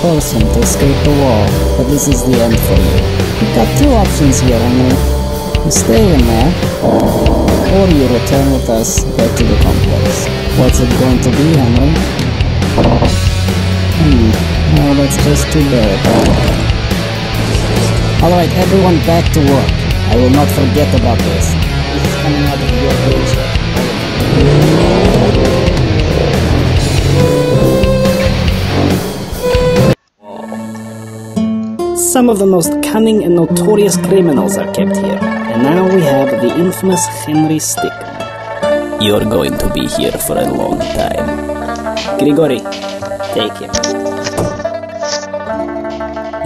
person to escape the wall, but this is the end for you. You've got two options here, Henry. You stay in there, or you return with us back to the complex. What's it going to be, Henry? Hmm, well, that's just too bad. Alright, everyone back to work. I will not forget about this. Some of the most cunning and notorious criminals are kept here, and now we have the infamous Henry Stickmin. You're going to be here for a long time. Grigori, take him.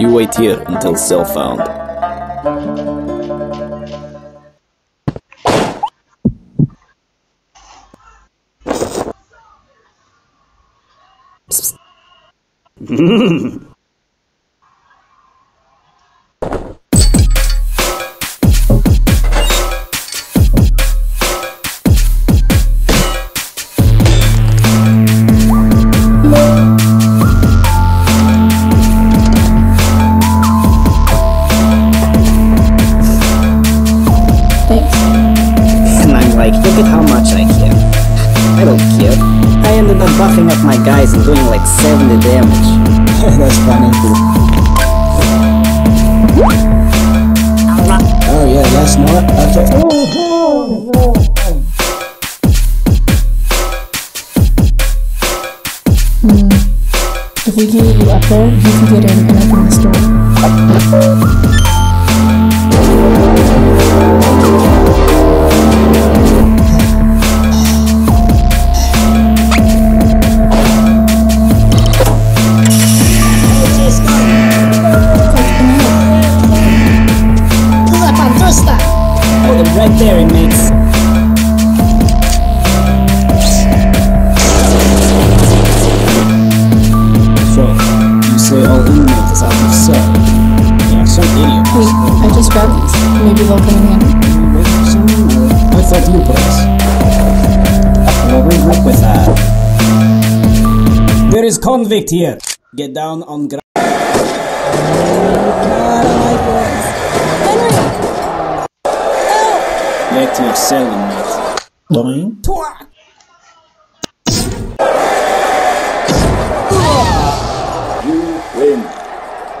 You wait here until cell found. Thanks. ended up buffing up my guys and doing like 70 damage. That's funny. Oh yeah, that's not. Okay. Mm. If we give you a there, you can get in inmates is cell. Yeah, some idiot. Wait, I just grabbed these. Maybe they'll come in handy. I thought you was. Well, we work with that. There is convict here. Get down on ground. Back to your cell, inmate. Boing. You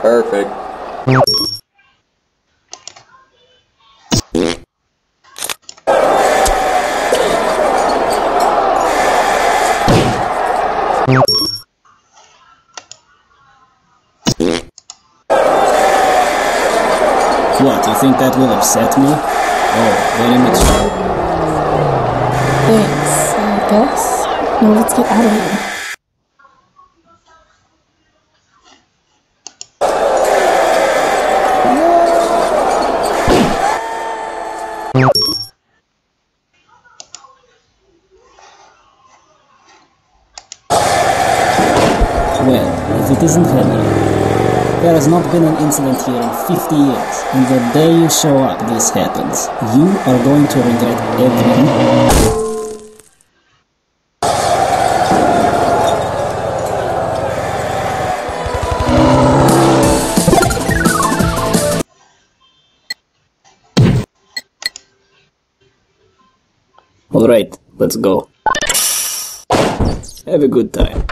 Perfect. What, you think that will upset me? Oh, very much so. Thanks, I guess. Now let's get out of here. Well, if it isn't Henry. There has not been an incident here in 50 years, and the day you show up this happens. You are going to regret every... Alright, let's go. Have a good time.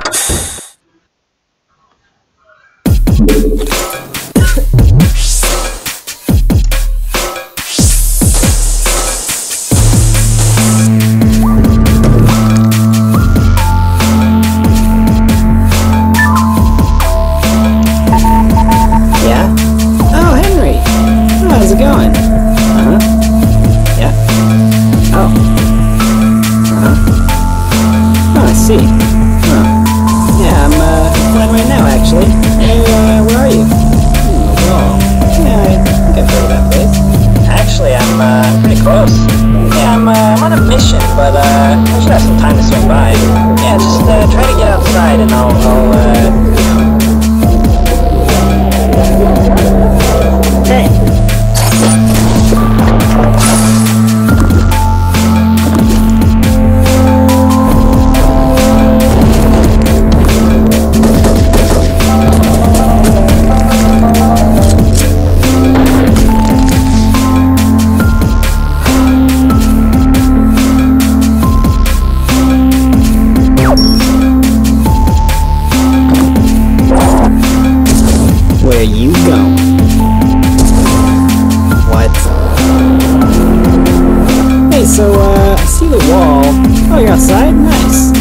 How's it going? Uh huh. Yeah. Oh. Uh huh. Oh, I see. Huh. Yeah, I'm, uh, flying right now, actually. There you go. What? Hey, so, uh, I see the wall. Oh, you're outside? Nice.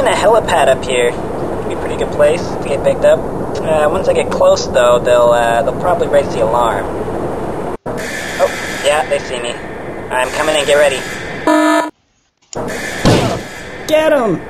Seeing a helipad up here. Could be a pretty good place to get picked up. Uh, once I get close, though, they'll uh, they'll probably raise the alarm. Oh, yeah, they see me. I'm coming in. Get ready. Get him!